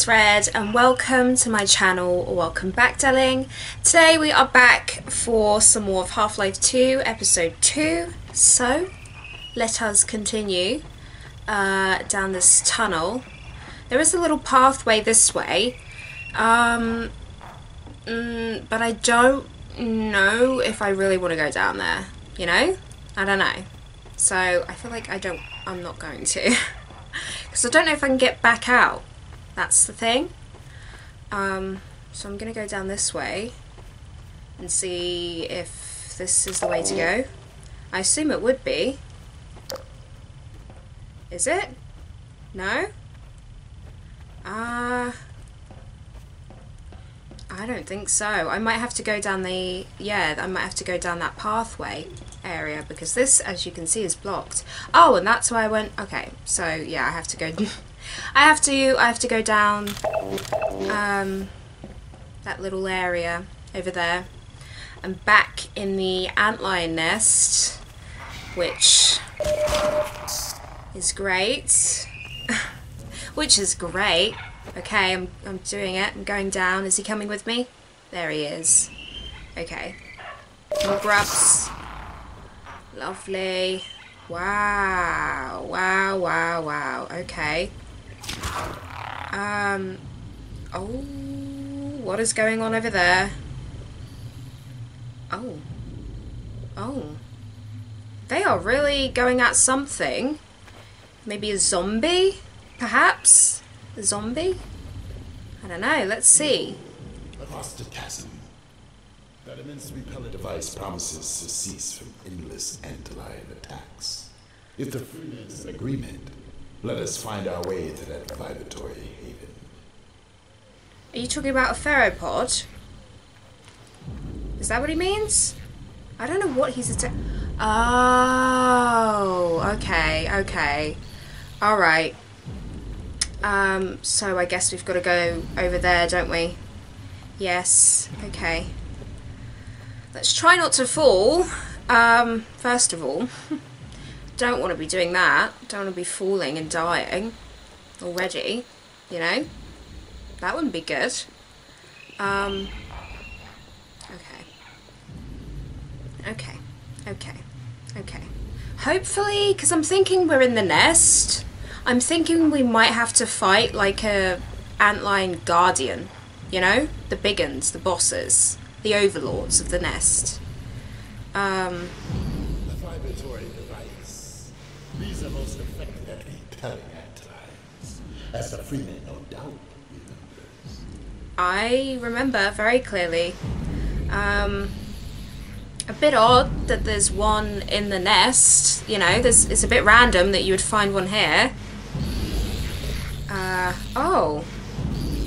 it's Red and welcome to my channel or welcome back darling. Today we are back for some more of Half-Life 2 episode 2 so let us continue uh, down this tunnel. There is a little pathway this way um, mm, but I don't know if I really want to go down there you know? I don't know. So I feel like I don't, I'm not going to. Because I don't know if I can get back out. That's the thing. Um, so I'm going to go down this way and see if this is the way to go. I assume it would be. Is it? No? Ah. Uh, I don't think so. I might have to go down the, yeah, I might have to go down that pathway area because this, as you can see, is blocked. Oh, and that's why I went, okay, so yeah, I have to go, I have to, I have to go down um, that little area over there and back in the antlion nest, which is great, which is great. Okay, I'm, I'm doing it. I'm going down. Is he coming with me? There he is. Okay. More grubs. Lovely. Wow. Wow, wow, wow. Okay. Um. Oh. What is going on over there? Oh. Oh. They are really going at something. Maybe a zombie? Perhaps? A zombie? I don't know, let's see. Across the chasm. That immense repellent device promises to cease from endless antlion attacks. If the Freeman's an agreement, let us find our way to that vibratory haven. Are you talking about a theropod? Is that what he means? I don't know what he's atta- Oh, okay, okay. Alright. Um, so I guess we've got to go over there, don't we? Yes, okay. Let's try not to fall, um, first of all. don't want to be doing that. Don't want to be falling and dying already, you know? That wouldn't be good. Um, okay. Okay, okay, okay. Hopefully, because I'm thinking we're in the nest. I'm thinking we might have to fight like a antlion guardian, you know? The big the bosses, the overlords of the nest. Um. These are most effective at repelling antlions, as Freeman no doubt. I remember very clearly. Um, a bit odd that there's one in the nest, you know, it's a bit random that you would find one here. Uh, oh.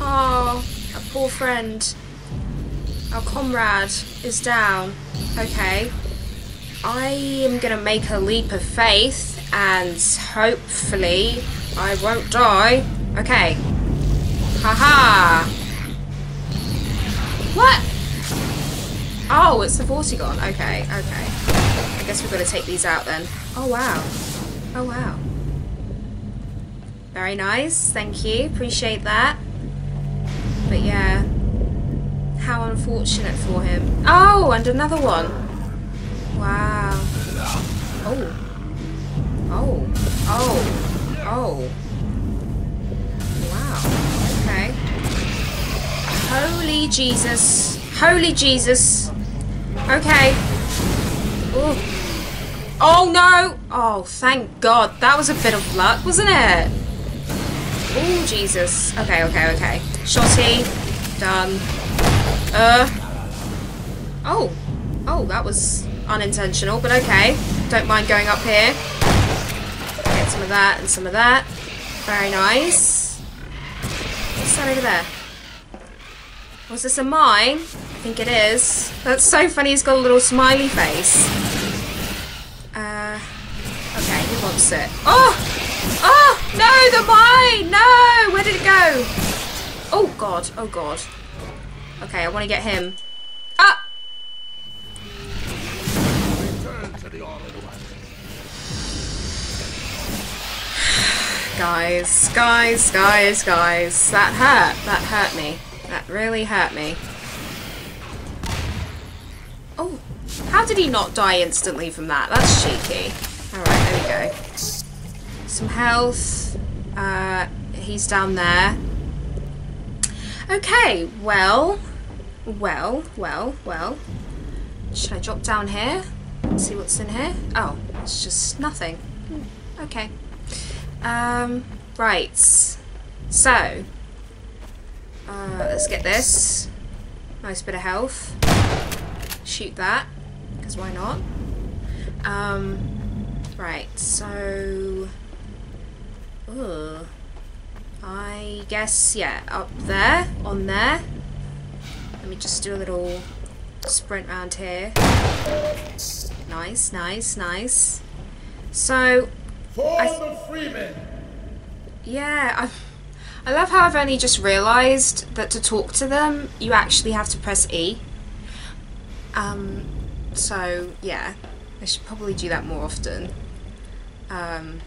Oh, a poor friend. Our comrade is down. Okay. I am gonna make a leap of faith and hopefully I won't die. Okay. Haha. -ha. What? Oh, it's the Vortigaunt. Okay, okay. I guess we've got to take these out then. Oh, wow. Oh, wow. Very nice, thank you, appreciate that. But yeah, how unfortunate for him. Oh, and another one. Wow. Oh. Oh. Oh. Oh. Wow. Okay. Holy Jesus. Holy Jesus. Okay. Oh. Oh no! Oh, thank God. That was a bit of luck, wasn't it? Oh, Jesus. Okay, okay, okay. Shotty. Done. Uh. Oh. Oh, that was unintentional, but okay. Don't mind going up here. Some of that and some of that. Very nice. What's that over there? Was this a mine? I think it is. That's so funny, he's got a little smiley face. Uh, okay, he wants it. Oh! Oh, no, the mine! No! Where did it go? Oh, God. Oh, God. Okay, I want to get him. Ah! Guys, guys, guys, guys. That hurt. That hurt me. That really hurt me. Oh, how did he not die instantly from that? That's cheeky. Alright, there we go. Some health. Uh, he's down there. Okay, well, well, well, well. Should I drop down here? See what's in here? Oh, it's just nothing. Hmm, okay. Um, right. So, uh, let's get this. Nice bit of health. Shoot that, because why not? Um, right, so... Ugh. I guess, yeah, up there, on there. Let me just do a little sprint around here. Nice, nice, nice. So, For I- the Freeman! yeah, I, I love how I've only just realised that to talk to them, you actually have to press E. Um, so, yeah, I should probably do that more often. Um,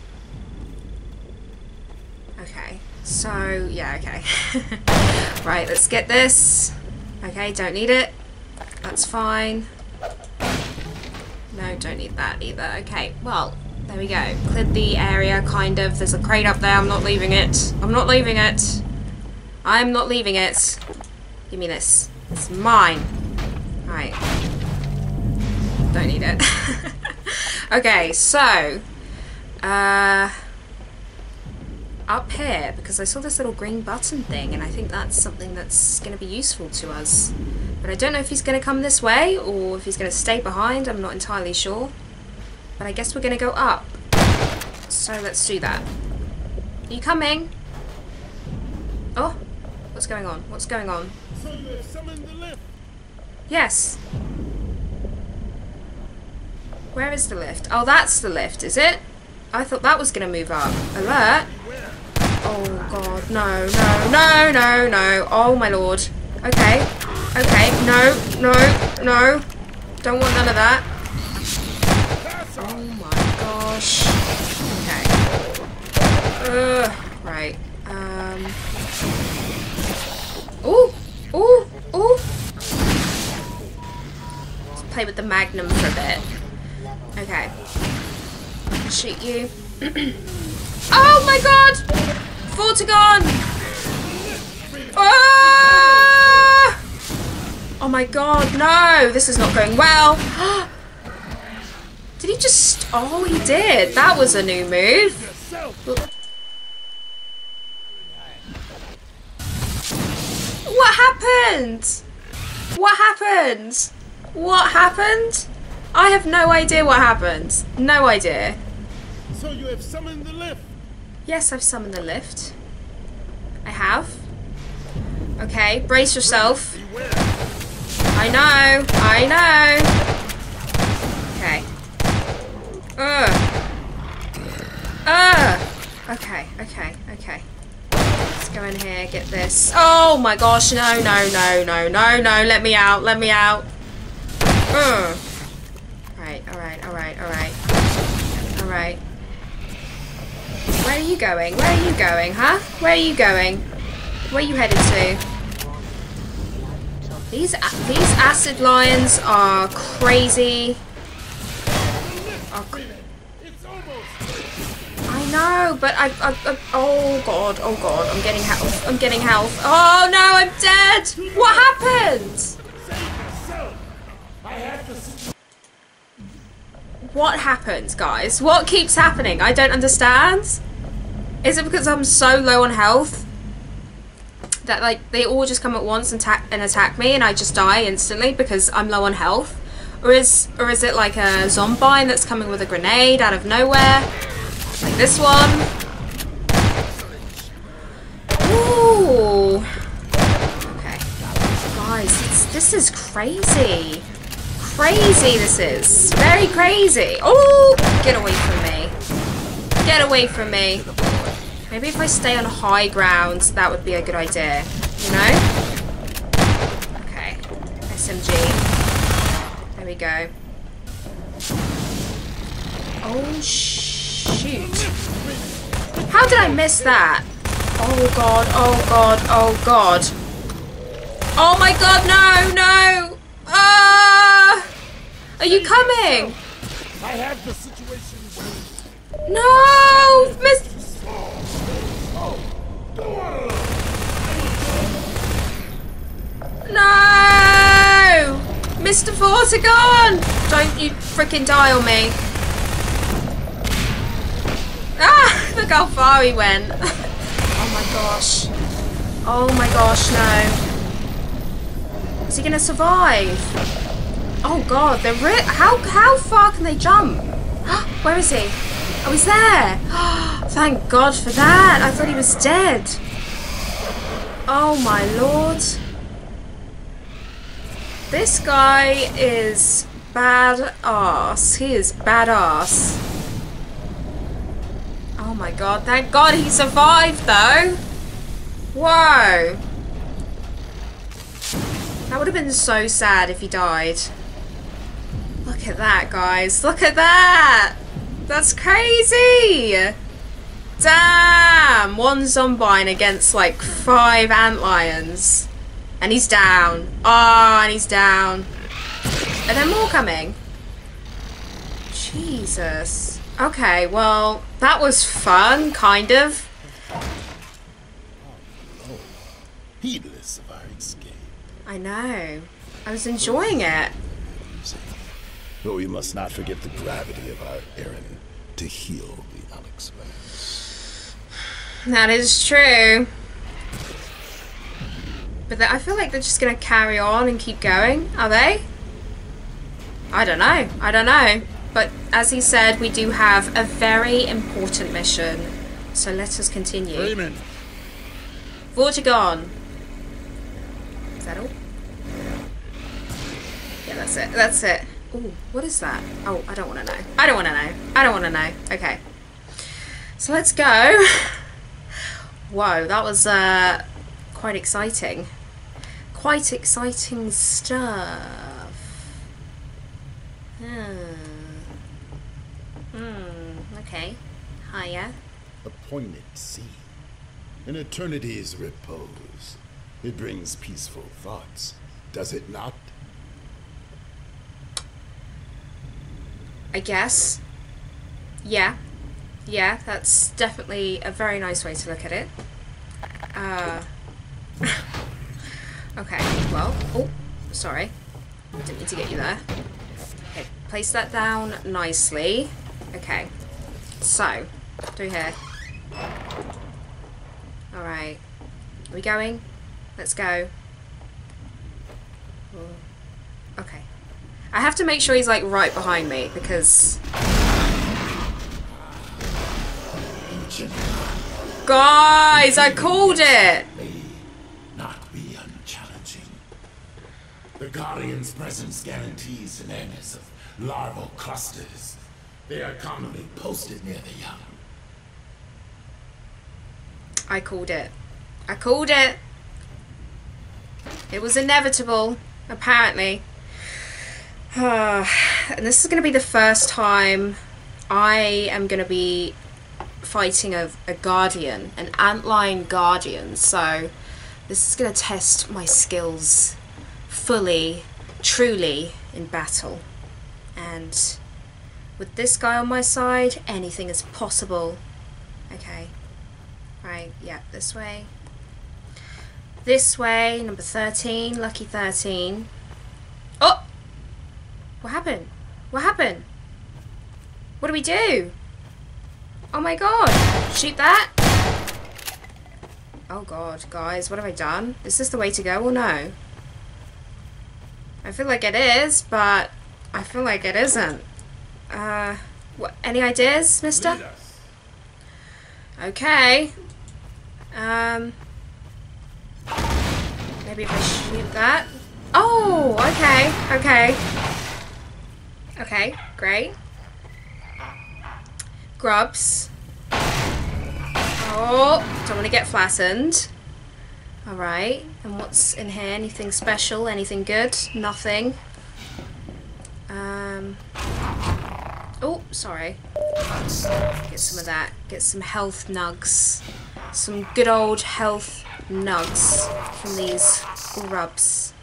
okay, so, yeah, okay. right, let's get this. Okay, don't need it. That's fine. No, don't need that either. Okay, well, there we go. Cleared the area, kind of. There's a crate up there. I'm not leaving it. I'm not leaving it. I'm not leaving it. Give me this. It's mine. Right. Don't need it. okay, so. Uh. Up here, because I saw this little green button thing, and I think that's something that's going to be useful to us. But I don't know if he's going to come this way, or if he's going to stay behind. I'm not entirely sure. But I guess we're going to go up. So let's do that. Are you coming? Oh, what's going on? What's going on? The lift! Yes. Where is the lift? Oh, that's the lift, is it? I thought that was going to move up. Alert. Oh, God. No, no, no, no, no. Oh, my lord. Okay. Okay. No, no, no. Don't want none of that. Oh, my gosh. Okay. Ugh. Right. Um. Ooh. Ooh. Ooh play with the magnum for a bit. Okay. Shoot you. oh my god! Vortigaunt! Ah! Oh my god, no! This is not going well. did he just... Oh, he did. That was a new move. What happened? What happened? What happened? I have no idea what happened. No idea. So you have summoned the lift! Yes, I've summoned the lift. I have. Okay, brace yourself. Beware! I know, I know. Okay. Ugh. Ugh. Okay, okay, okay. Let's go in here, get this. Oh my gosh, no, no, no, no, no, no, let me out, let me out. Ugh. Right, alright, alright, alright. Alright. Where are you going? Where are you going, huh? Where are you going? Where are you headed to? These these acid lions are crazy. Almost! I know, but I, I, I oh god, oh god, I'm getting health. I'm getting health. Oh no, I'm dead. What happened? What happened, guys? What keeps happening? I don't understand. Is it because I'm so low on health that like they all just come at once and attack and attack me and I just die instantly because I'm low on health? Or is or is it like a zombie that's coming with a grenade out of nowhere? Like this one? Ooh. Okay. Guys, this is crazy. Crazy this is. Very crazy. Oh, get away from me. Get away from me. Maybe if I stay on high ground, that would be a good idea. You know? Okay. SMG. We go. Oh, shoot. How did I miss that? Oh god, oh god, oh god. Oh my god, no, no! Ah! Are you coming? I have the situation. No! Miss. Mr. Vortigaunt! Don't you freaking die on me. Ah! Look how far he went. oh my gosh. Oh my gosh, no. Is he gonna survive? Oh god, they're re- how how far can they jump? Where is he? Oh, he's there. Thank God for that. I thought he was dead. Oh my lord. This guy is badass. He is badass. Oh my god, thank god he survived though. Whoa. That would have been so sad if he died. Look at that, guys. Look at that. That's crazy. Damn. One Zombine against like five antlions. And he's down. Oh, and he's down. Are there more coming? Jesus. Okay, well, that was fun, kind of. Heedless of our escape. I know. I was enjoying it. But we must not forget the gravity of our errand to heal the unexpected. That is true. But I feel like they're just going to carry on and keep going. Are they? I don't know. I don't know. But as he said, we do have a very important mission. So let us continue. Raymond! Vortigaunt. Is that all? Yeah, that's it. That's it. Ooh, what is that? Oh, I don't want to know. I don't want to know. I don't want to know. Okay. So let's go. Whoa, that was uh, quite exciting. Quite exciting stuff. Hmm. Hmm, okay. Hiya. A poignant scene. An eternity's repose. It brings peaceful thoughts, does it not? I guess. Yeah. Yeah, that's definitely a very nice way to look at it. Uh, okay, well, oh, sorry. Didn't mean to get you there. Okay, place that down nicely. Okay, so, through here. Alright. Are we going? Let's go. Oh, okay. I have to make sure he's like right behind me because Guys, I called it! Not be unchallenging. The Guardian's presence guarantees an awareness of larval clusters. They are commonly posted near the young. I called it. I called it. It was inevitable, apparently. and this is going to be the first time I am going to be fighting a, a guardian, an antlion guardian. So this is going to test my skills fully, truly in battle. And with this guy on my side, anything is possible. Okay. Right, yeah, this way. This way, number 13, lucky 13. Oh! What happened? What happened? What do we do? Oh my god! Shoot that! Oh god, guys, what have I done? Is this the way to go or no? I feel like it is, but I feel like it isn't. Uh, what, any ideas, mister? Okay. Um, maybe if I shoot that. Oh, okay, okay. Okay, great. Grubs. Oh, don't want to get flattened. Alright, and what's in here? Anything special? Anything good? Nothing. Um. Oh, sorry. Get some of that. Get some health nugs. Some good old health nugs from these grubs.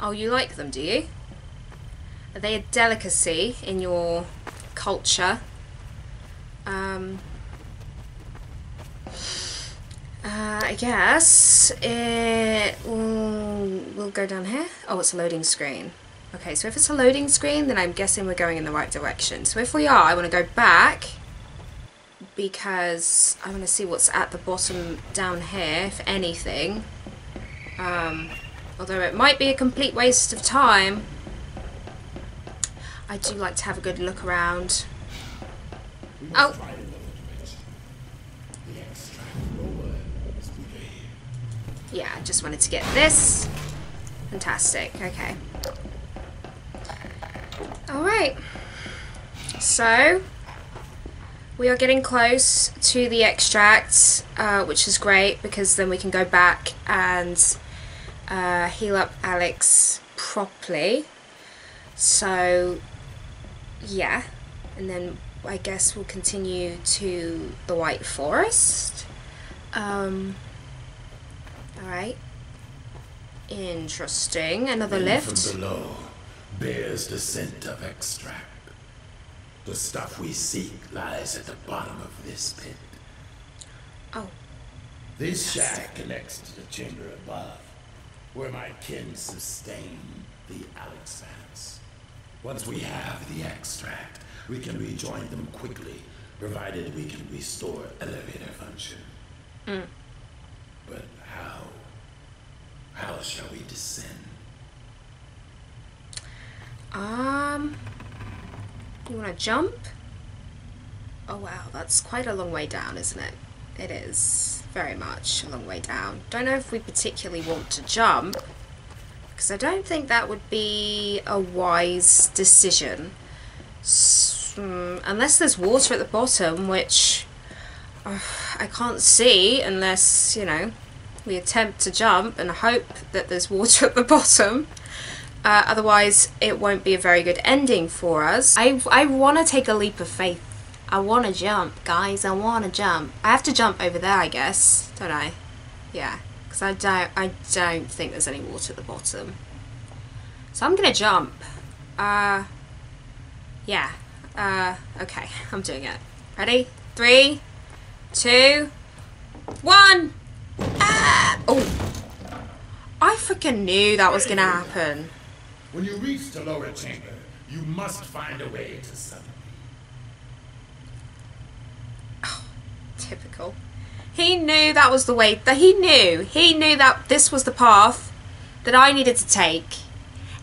Oh, you like them, do you? Are they a delicacy in your culture? Um, uh, I guess it will go down here. Oh, it's a loading screen. Okay, so if it's a loading screen, then I'm guessing we're going in the right direction. So if we are, I want to go back because I want to see what's at the bottom down here, if anything. Um, although it might be a complete waste of time. I do like to have a good look around. Oh! Yeah, just wanted to get this. Fantastic, okay. Alright. So, we are getting close to the extract, uh, which is great because then we can go back and uh, heal up Alyx properly. So, yeah. And then I guess we'll continue to the White Forest. Um, Alright. Interesting. Another And lift. From below bears the scent of extract. The stuff we seek lies at the bottom of this pit. Oh, This shaft connects to the chamber above, where my kin sustain the Alyx Vance. Once we have the extract, we can rejoin them quickly, provided we can restore elevator function. Mm. But how? How shall we descend? Um, you want to jump? Oh wow, that's quite a long way down, isn't it? It is very much a long way down. Don't know if we particularly want to jump, because I don't think that would be a wise decision. S- mm, unless there's water at the bottom, which uh, I can't see unless, you know, we attempt to jump and hope that there's water at the bottom. Uh, otherwise, it won't be a very good ending for us. I, I want to take a leap of faith. I want to jump, guys. I want to jump. I have to jump over there, I guess, don't I? Yeah, because I don't, I don't think there's any water at the bottom. So I'm gonna jump. Uh, yeah. Uh, okay, I'm doing it. Ready? Three, two, one. Ah! Oh, I freaking knew that was gonna happen. When you reach the lower chamber, you must find a way to summon. Typical. He knew that was the way that he knew. He knew that this was the path that I needed to take.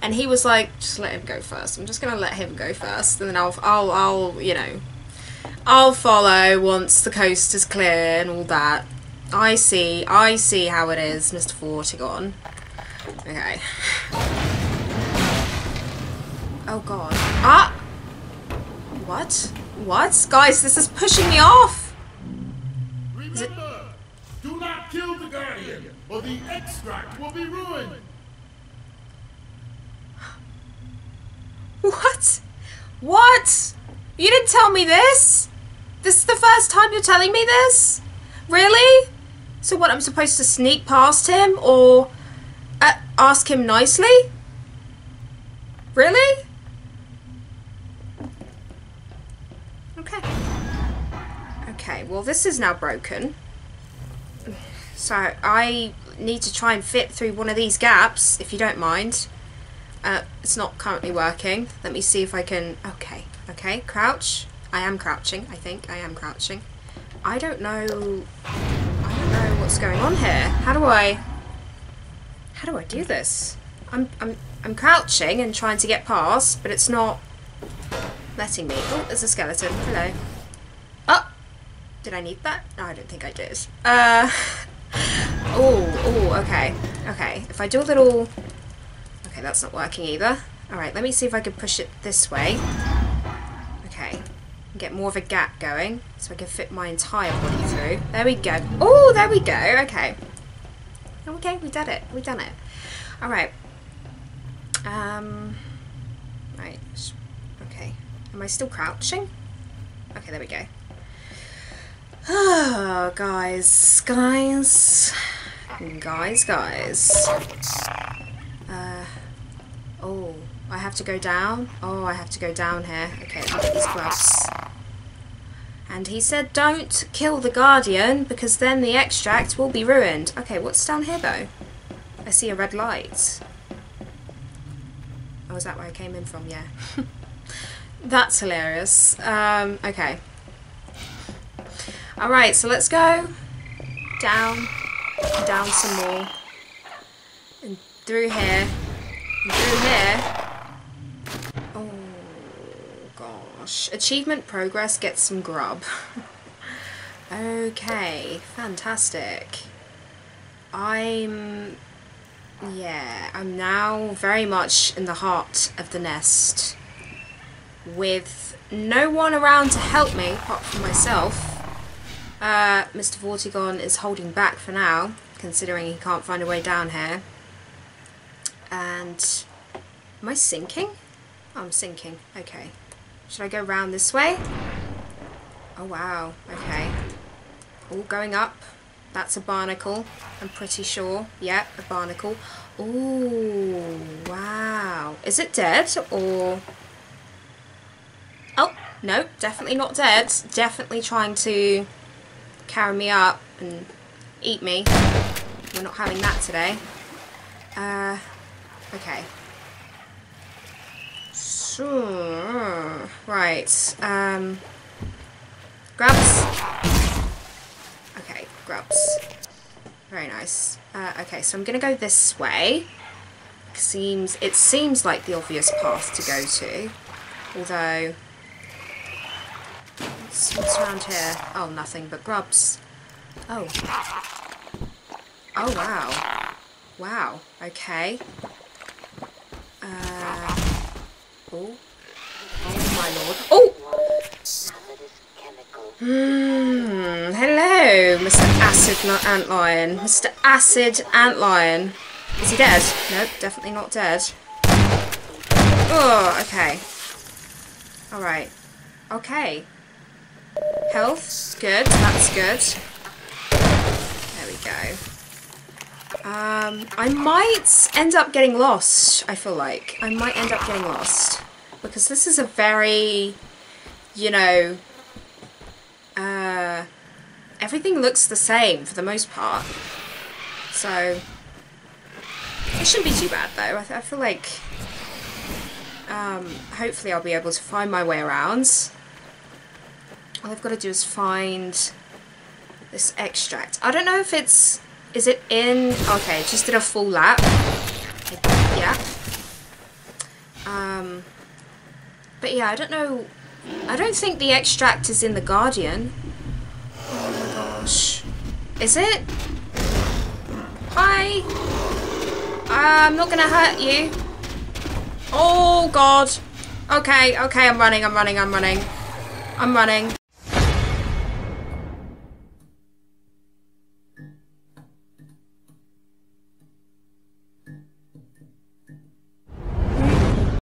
And he was like, just let him go first. I'm just gonna let him go first, and then I'll, I'll, I'll, you know, I'll follow once the coast is clear and all that. I see, I see how it is, Mr. Vortigaunt. Okay. Oh god. Ah! What? What? Guys, this is pushing me off! Remember, do not kill the Guardian, or the extract will be ruined. What? What? You didn't tell me this? This is the first time you're telling me this? Really? So what, I'm supposed to sneak past him or uh, ask him nicely? Really? Okay. Okay, well this is now broken. So I need to try and fit through one of these gaps, if you don't mind. Uh, it's not currently working. Let me see if I can... Okay, okay, crouch. I am crouching, I think. I am crouching. I don't know... Know what's going on here. How do I... How do I do this? I'm, I'm, I'm crouching and trying to get past, but it's not letting me. Oh, there's a skeleton. Hello. Oh! Did I need that? No, I don't think I did. Uh... Oh, oh, okay. Okay, if I do a little... Okay, that's not working either. Alright, let me see if I can push it this way. Get more of a gap going so I can fit my entire body through. There we go. Oh, there we go. Okay. Okay, we did it. We done it. Alright. Um... Right. Okay. Am I still crouching? Okay, there we go. Oh, guys, guys, guys, guys. Uh, oh, I have to go down? Oh, I have to go down here. Okay, I'll get these gloves. And he said don't kill the Guardian because then the extract will be ruined. Okay, what's down here though? I see a red light. Oh, is that where I came in from? Yeah. That's hilarious. Um, okay. Alright, so let's go down, down some more, and through here, and through here. Gosh. Achievement progress gets some grub. okay, fantastic. I'm yeah, I'm now very much in the heart of the nest with no one around to help me apart from myself. Uh, Mr. Vortigaunt is holding back for now, considering he can't find a way down here. And am I sinking? Oh, I'm sinking. Okay. Should I go round this way? Oh wow. Okay. All going up. That's a barnacle, I'm pretty sure. Yep, a barnacle. Ooh, wow. Is it dead or... Oh, no, definitely not dead. Definitely trying to carry me up and eat me. We're not having that today. Uh, okay. So, right, um, grabs grubs. Very nice. Uh, okay, so I'm going to go this way. Seems It seems like the obvious path to go to. Although... What's around here? Oh, nothing but grubs. Oh. Oh, wow. Wow. Okay. Uh... Oh. Oh, my lord. Oh! Hmm. Hello, Mr. Acid Antlion. Mr. Acid Antlion. Is he dead? Nope, definitely not dead. Oh, okay. Alright. Okay. Health. Good. That's good. There we go. Um, I might end up getting lost, I feel like. I might end up getting lost. Because this is a very, you know, uh, everything looks the same for the most part. So, it shouldn't be too bad though. I, I feel like um, hopefully I'll be able to find my way around. All I've got to do is find this extract. I don't know if it's... Is it in... Okay, just did a full lap. Yeah. Um, but yeah, I don't know I don't think the extract is in the Guardian. Oh my gosh. Is it? Hi! Uh, I'm not gonna hurt you. Oh god. Okay, okay, I'm running, I'm running, I'm running. I'm running.